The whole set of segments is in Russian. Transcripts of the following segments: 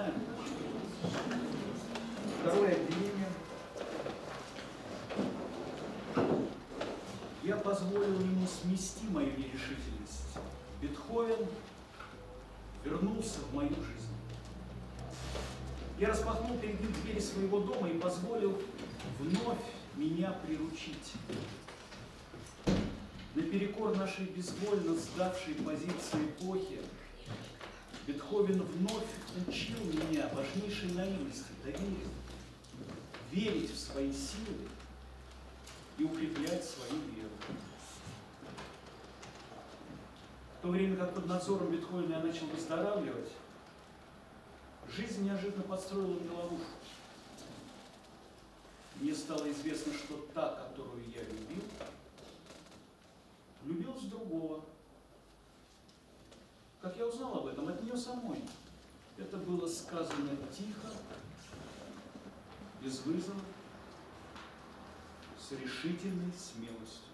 начинаем. Второе обвинение. Я позволил ему смести мою нерешительность. Бетховен вернулся в мою жизнь. Я распахнул перед ним двери своего дома и позволил вновь меня приручить. Наперекор нашей безвольно сдавшей позиции эпохи, Бетховен вновь учил меня важнейшей наивности, доверию, верить в свои силы и укреплять свою веру. В то время как под надзором Бетховена я начал выздоравливать, жизнь неожиданно подстроила мне ловушку. Мне стало известно, что та, которую я любил, влюбилась в другого. Как я узнал об этом? От нее самой. Это было сказано тихо, без вызова, с решительной смелостью.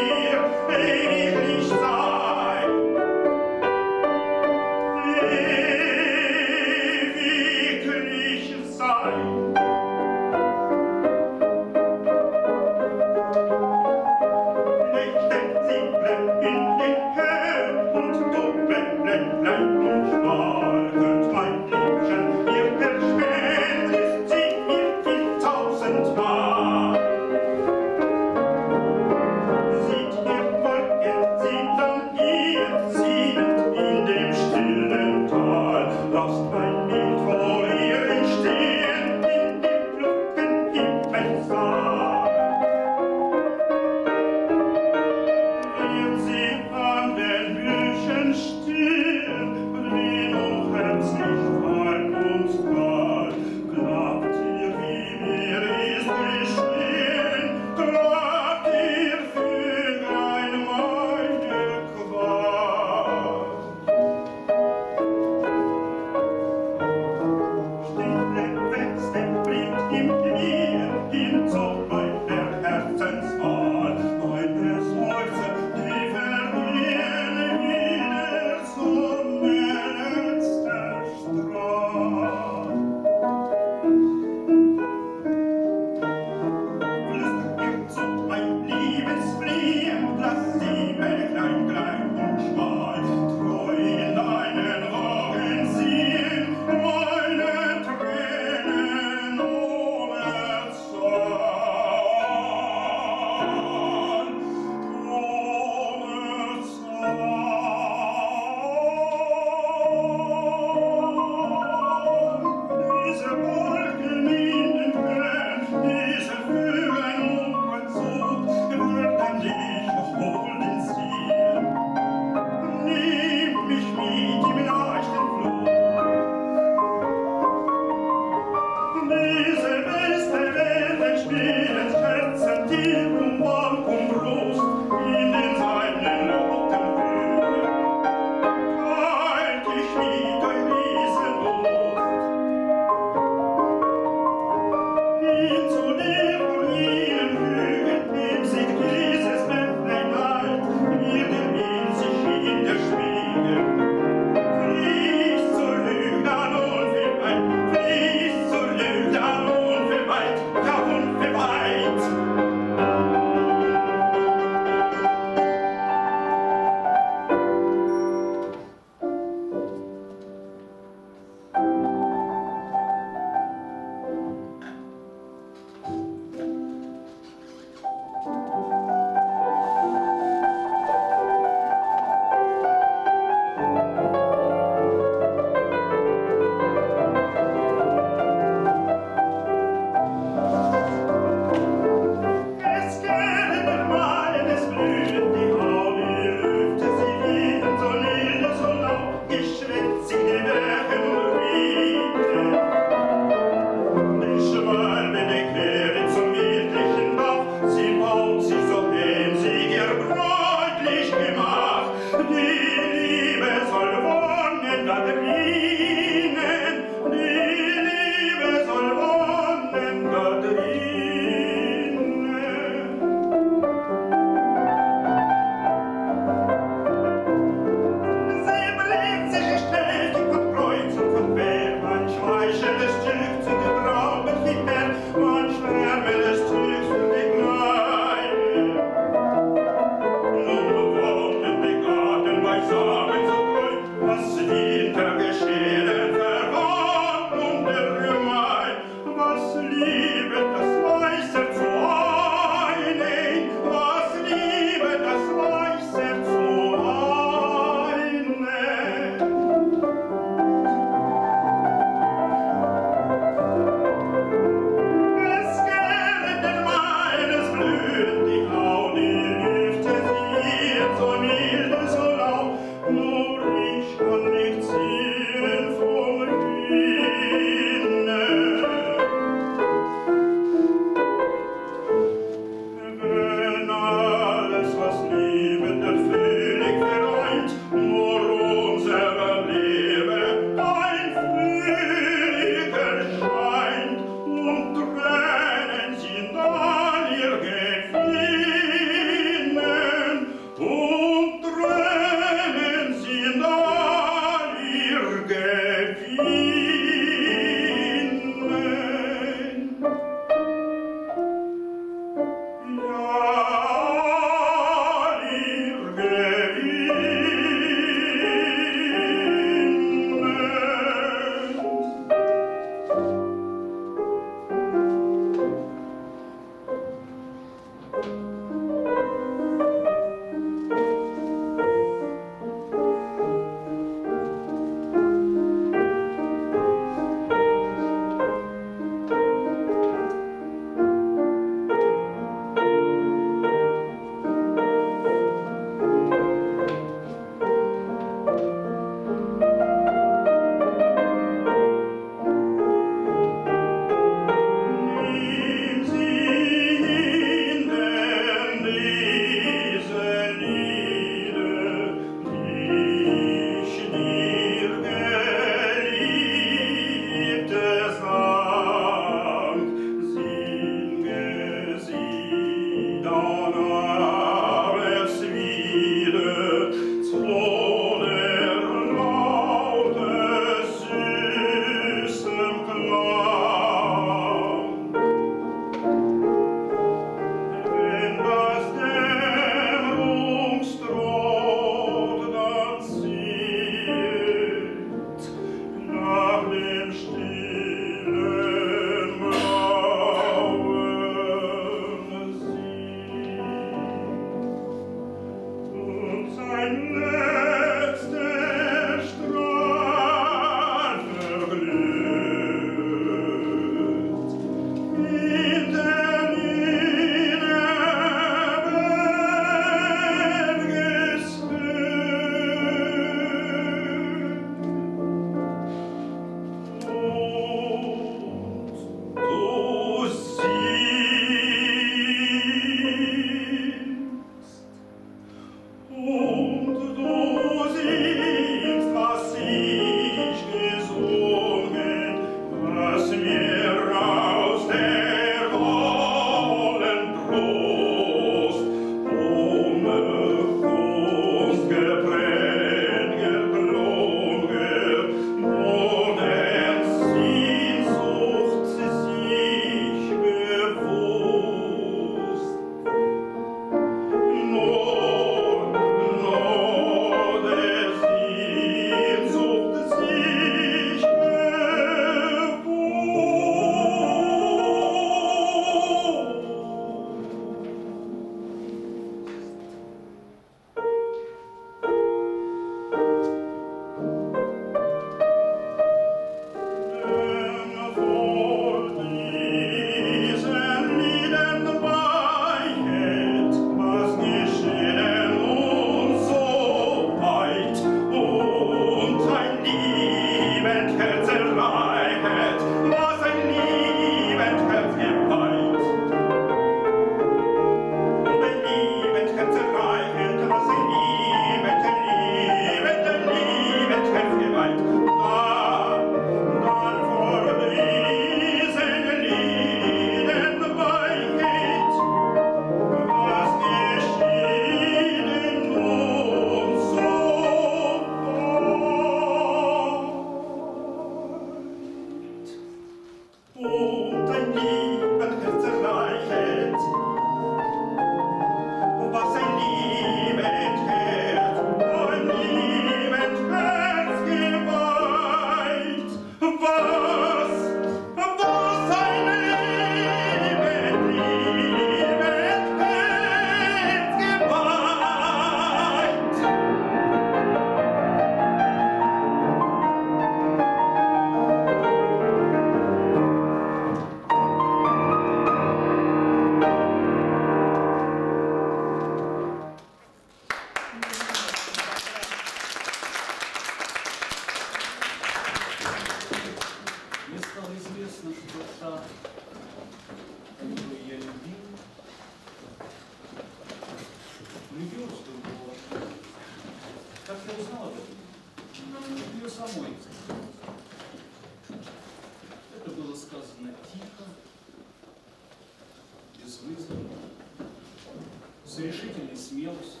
С решительной смелостью.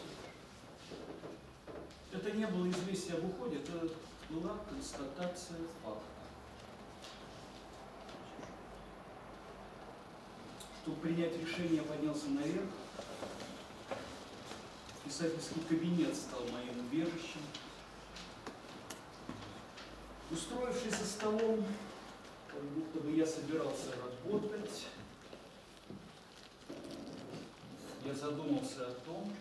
Это не было известие об уходе, это была констатация факта. Чтобы принять решение, я поднялся наверх. Писательский кабинет стал моим убежищем. Устроившись за столом, как будто бы я собирался работать, я задумался о том,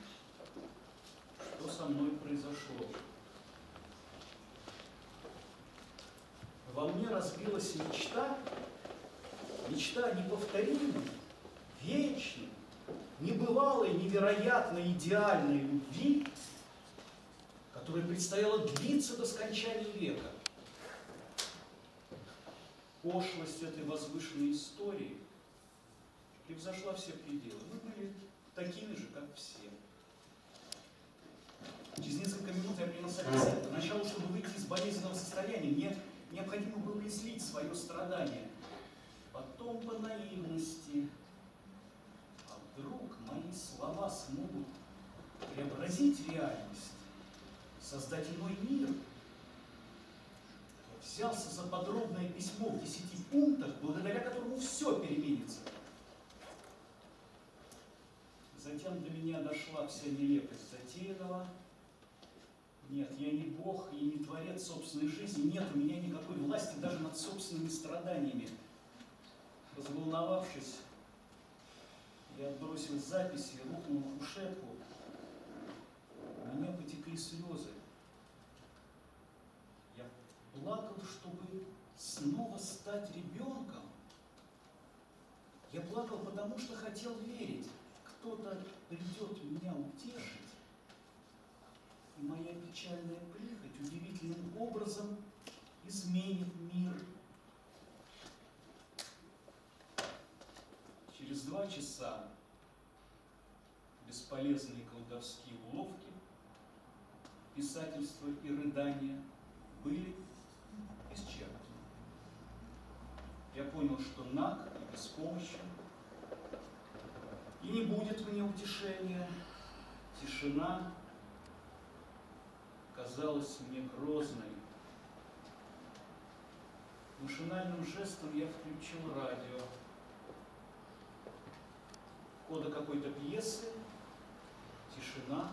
что со мной произошло. Во мне разбилась мечта, мечта неповторимой, вечной, небывалой, невероятной, идеальной любви, которая предстояло длиться до скончания века. Пошлость этой возвышенной истории превзошла все пределы. Мы были такими же, как все. Через несколько минут я принялся писать. Поначалу, чтобы выйти из болезненного состояния, мне необходимо было излить свое страдание. Потом по наивности. А вдруг мои слова смогут преобразить реальность, создать иной мир? Я взялся за подробное письмо в десяти пунктах, благодаря которому все переменится. Затем до меня дошла вся нелепость затеянного. Нет, я не Бог и не творец собственной жизни. Нет у меня никакой власти даже над собственными страданиями. Разволновавшись, я отбросил записи и рухнул в кушетку. У меня потекли слезы. Я плакал, чтобы снова стать ребенком. Я плакал, потому что хотел верить кто-то придет меня утешить, и моя печальная прихоть удивительным образом изменит мир. Через два часа бесполезные колдовские уловки, писательство и рыдания были исчерпаны. Я понял, что наг и беспомощен, и не будет мне утешения. Тишина казалась мне грозной. Машинальным жестом я включил радио. Кода какой-то пьесы, тишина,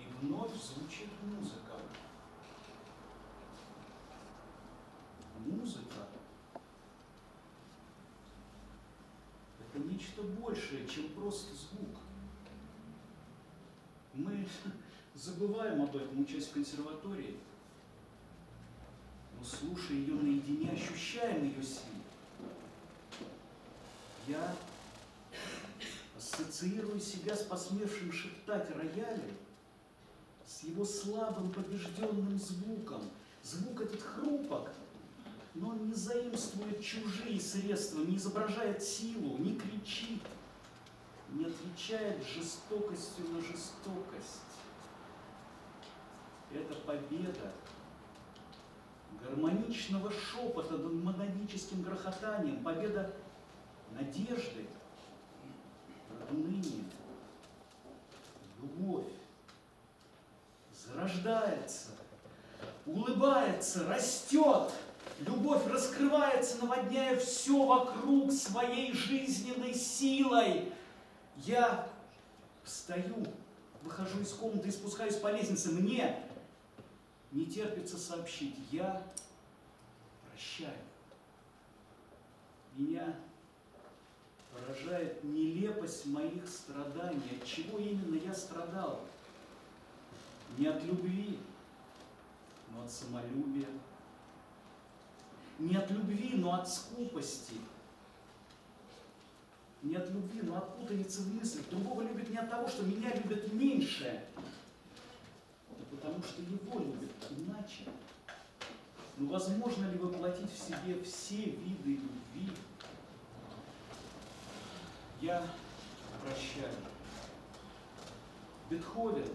и вновь звучит музыка это нечто большее, чем просто звук. Мы забываем об этом, учась в консерватории, но слушая ее наедине, ощущаем ее силу. Я ассоциирую себя с посмевшим шептать роялем, с его слабым побежденным звуком. Звук этот хрупок, но он не заимствует чужие средства, не изображает силу, не кричит, не отвечает жестокостью на жестокость. Это победа гармоничного шепота над монадическим грохотанием, победа надежды над унынием. Любовь зарождается, улыбается, растет. Любовь раскрывается, наводняя все вокруг своей жизненной силой. Я встаю, выхожу из комнаты и спускаюсь по лестнице. Мне не терпится сообщить, я прощаю. Меня поражает нелепость моих страданий. От чего именно я страдал? Не от любви, но от самолюбия, не от любви, но от скупости. Не от любви, но от путаницы в мыслях. Другого любит не от того, что меня любят меньше, а потому что его любят иначе. Но возможно ли воплотить в себе все виды любви? Я прощаю. Бетховен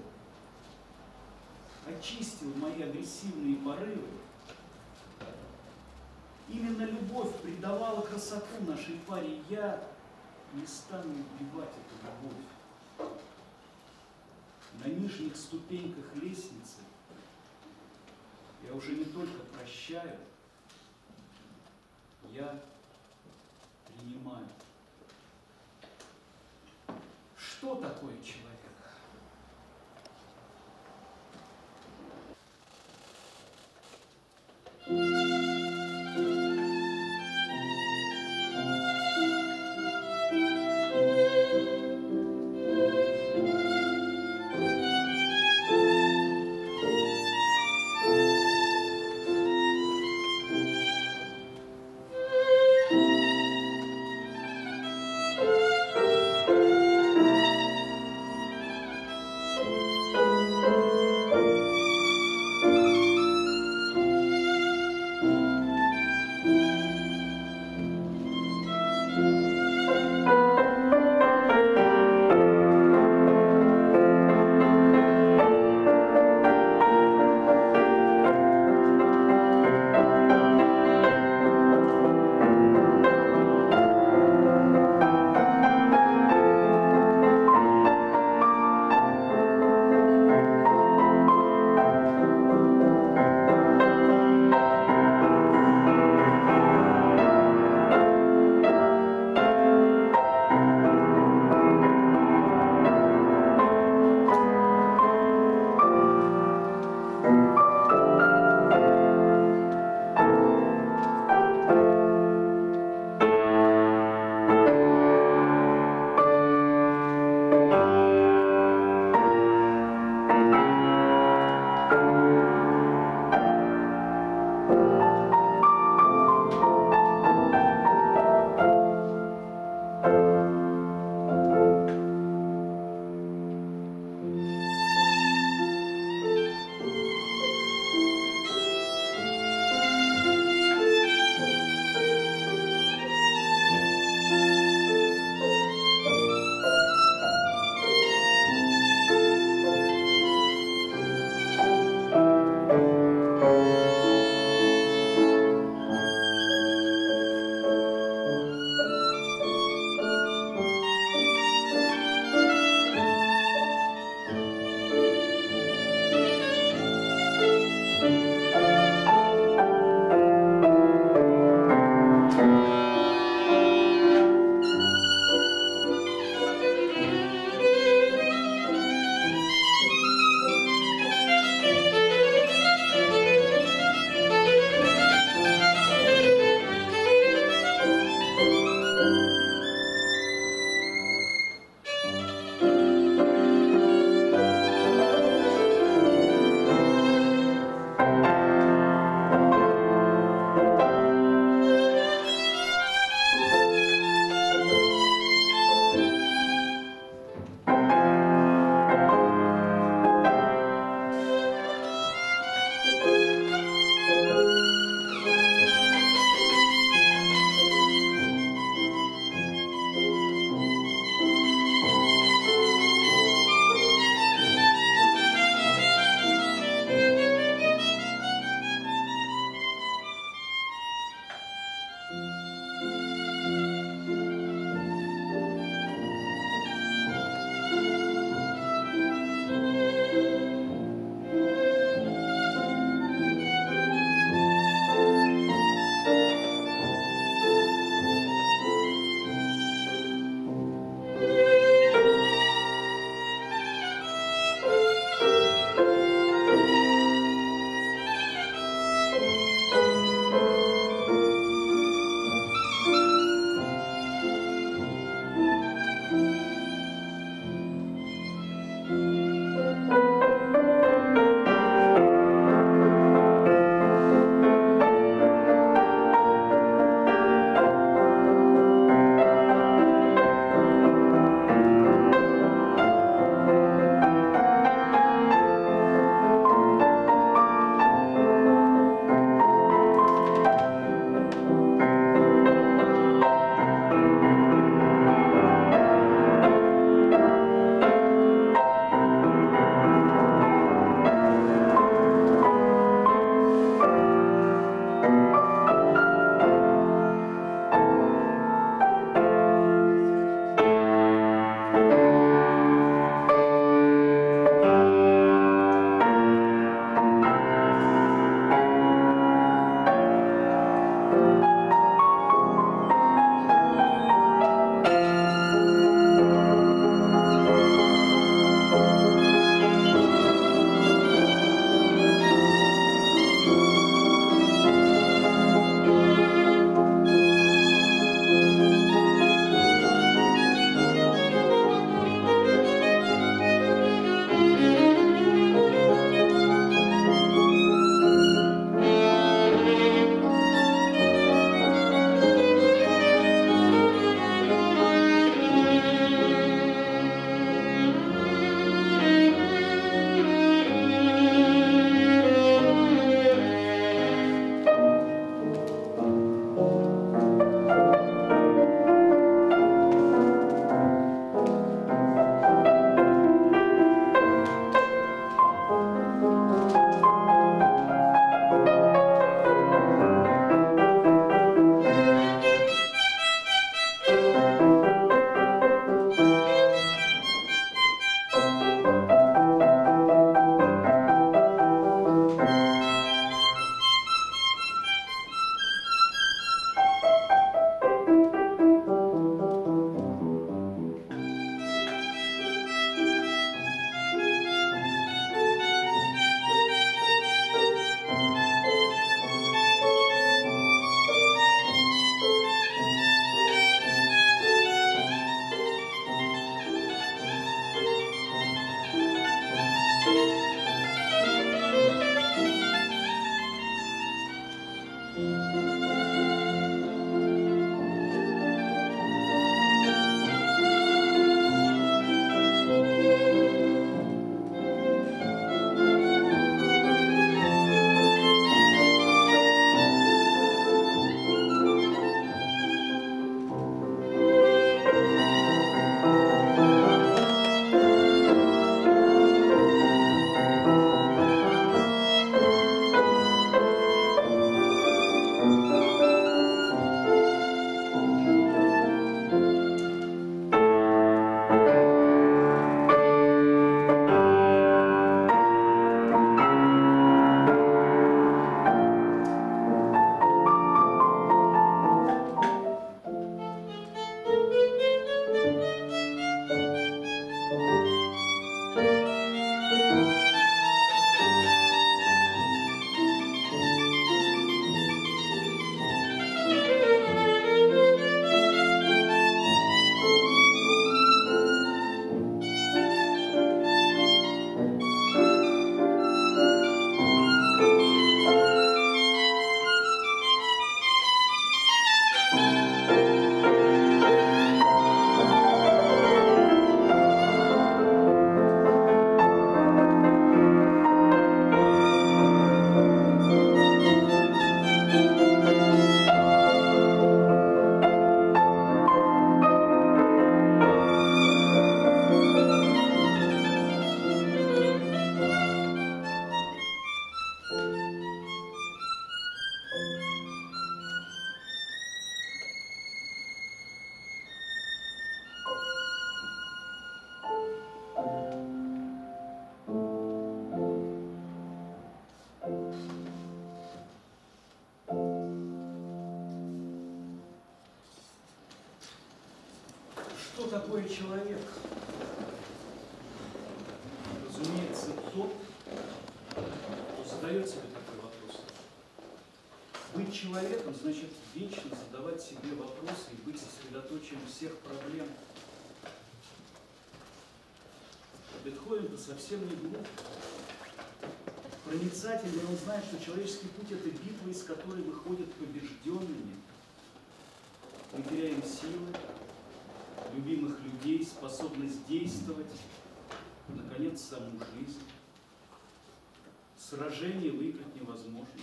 очистил мои агрессивные порывы. Именно любовь придавала красоту нашей паре. Я не стану убивать эту любовь. На нижних ступеньках лестницы я уже не только прощаю, я принимаю. Что такое человек? Значит вечно задавать себе вопросы и быть сосредоточием всех проблем. Бетховен-то совсем не глуп. Проницательный, он знает, что человеческий путь – это битва, из которой выходят побежденными. Мы теряем силы, любимых людей, способность действовать, наконец, саму жизнь. Сражение выиграть невозможно.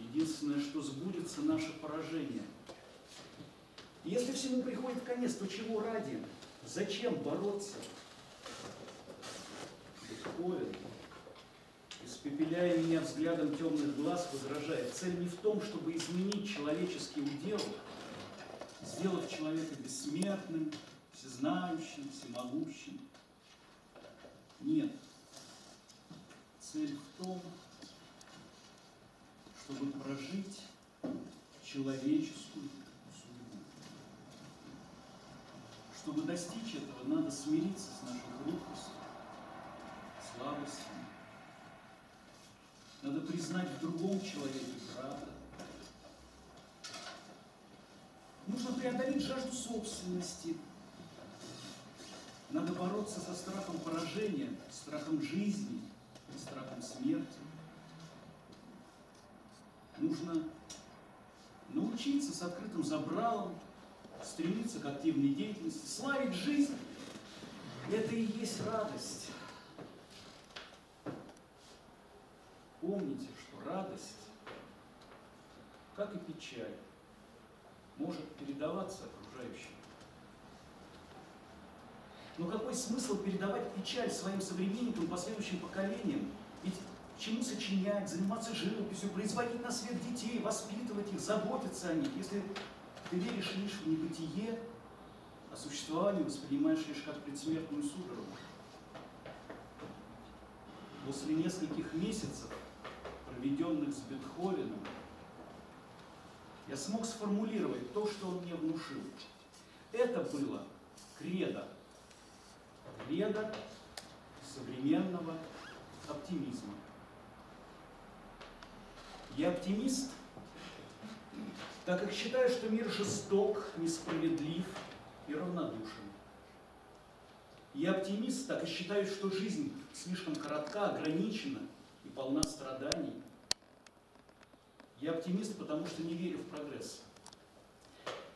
Единственное, что сбудется наше поражение. Если всему приходит конец, то чего ради? Зачем бороться? Бетховен, испепеляя меня взглядом темных глаз, возражает. Цель не в том, чтобы изменить человеческий удел, сделав человека бессмертным, всезнающим, всемогущим. Нет. Цель в том, чтобы прожить человеческую судьбу. Чтобы достичь этого, надо смириться с нашей хрупкостью, слабостью. Надо признать в другом человеке правду. Нужно преодолеть жажду собственности. Надо бороться со страхом поражения, страхом жизни, страхом смерти. Нужно научиться с открытым забралом, стремиться к активной деятельности, славить жизнь. Это и есть радость. Помните, что радость, как и печаль, может передаваться окружающим. Но какой смысл передавать печаль своим современникам, последующим поколениям? Ведь чему сочинять, заниматься живописью, производить на свет детей, воспитывать их, заботиться о них, если ты веришь лишь в небытие, а существование воспринимаешь лишь как предсмертную судорогу. После нескольких месяцев, проведенных с Бетховеном, я смог сформулировать то, что он мне внушил. Это было кредо. Кредо современного оптимизма. Я оптимист, так как считаю, что мир жесток, несправедлив и равнодушен. Я оптимист, так как считаю, что жизнь слишком коротка, ограничена и полна страданий. Я оптимист, потому что не верю в прогресс.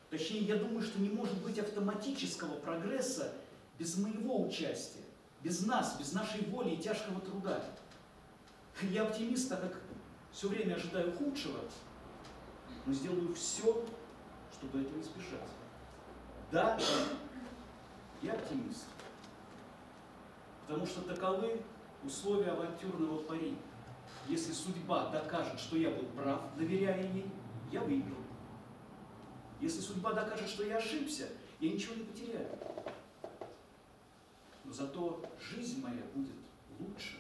Точнее, я думаю, что не может быть автоматического прогресса без моего участия, без нас, без нашей воли и тяжкого труда. Я оптимист, так как все время ожидаю худшего, но сделаю все, чтобы этого избежать. Да, я оптимист. Потому что таковы условия авантюрного пари. Если судьба докажет, что я был прав, доверяя ей, я выиграл. Если судьба докажет, что я ошибся, я ничего не потеряю. Но зато жизнь моя будет лучше,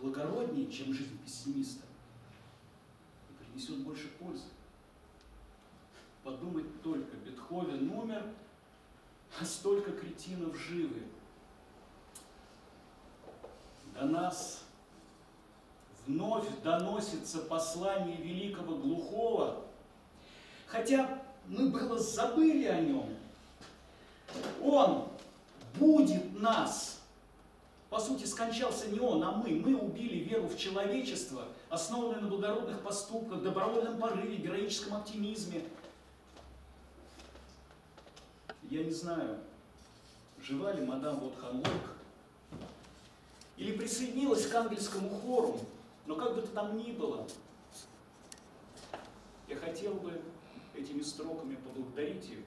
благороднее, чем жизнь пессимиста. И принесет больше пользы. Подумать только, Бетховен умер, а столько кретинов живы. До нас вновь доносится послание великого глухого, хотя мы было забыли о нем. Он будет нас. По сути, скончался не он, а мы. Мы убили веру в человечество, основанную на благородных поступках, добровольном порыве, героическом оптимизме. Я не знаю, жива ли мадам Вотханлок, или присоединилась к ангельскому хору, но как бы то там ни было, я хотел бы этими строками поблагодарить их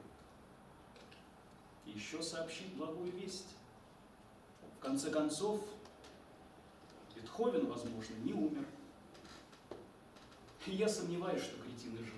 и еще сообщить благую весть. В конце концов, Бетховен, возможно, не умер. Я сомневаюсь, что кретины жив.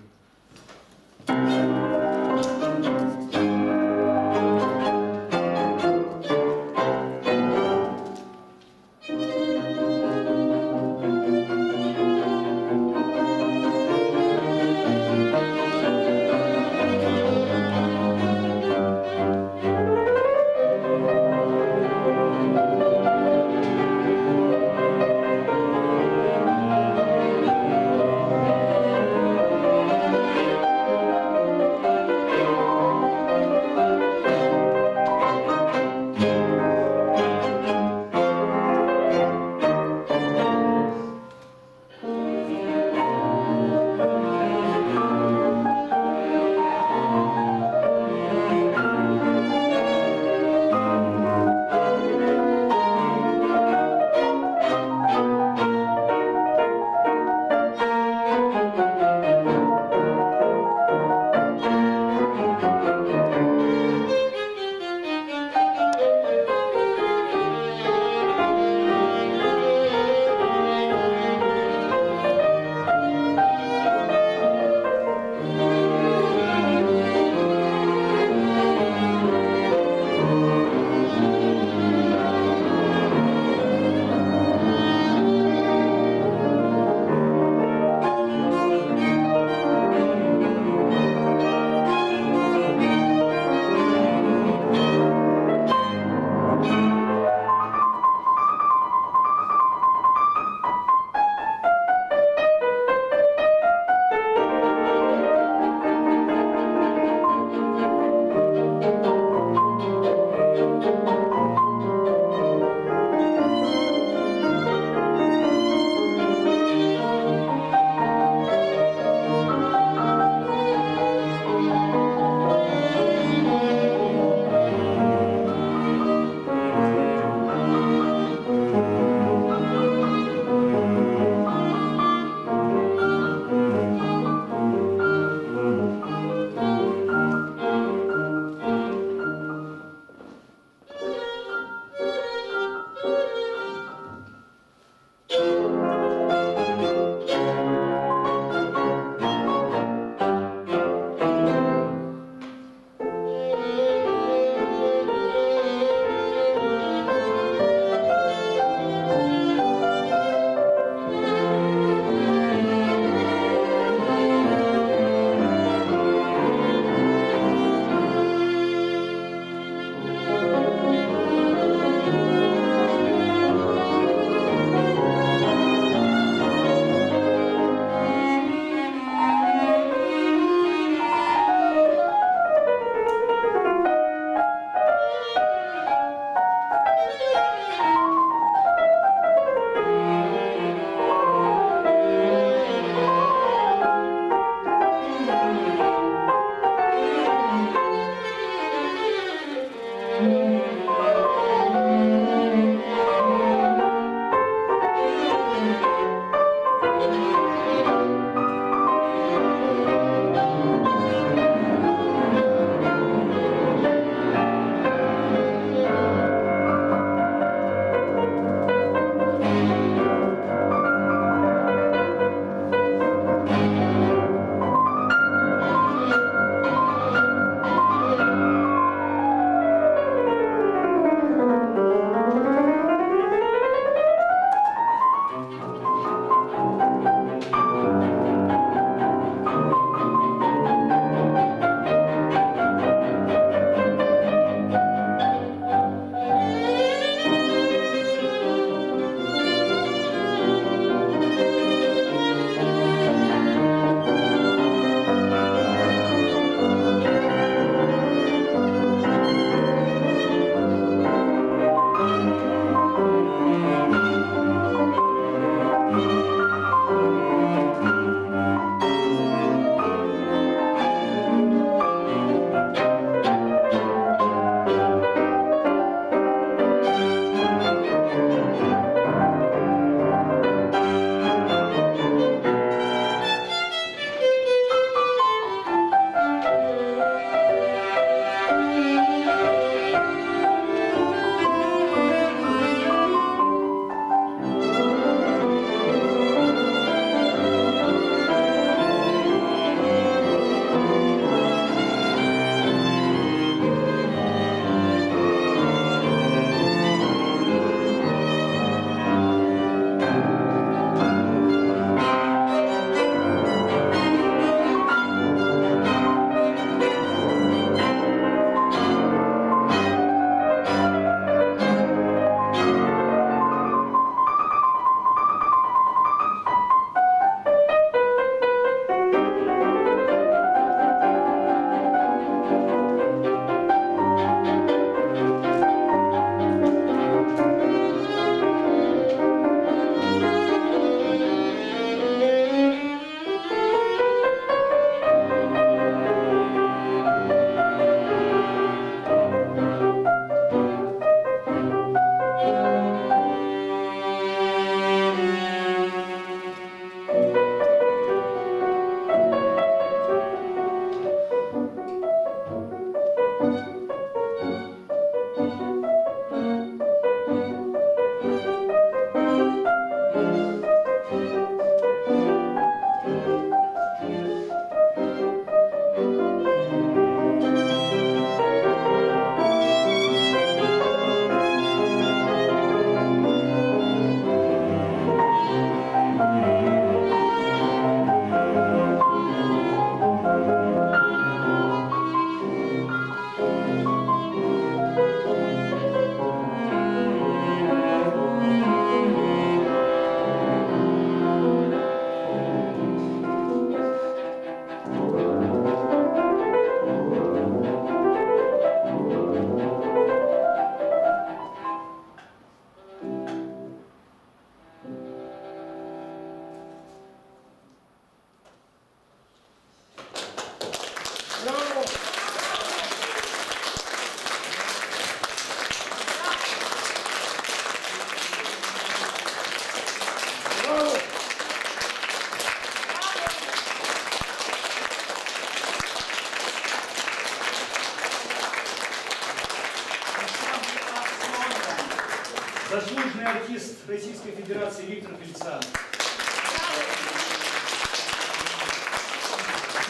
Российской Федерации Виктор Фельдсанов.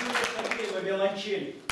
Юлия Сергеева, виолончель.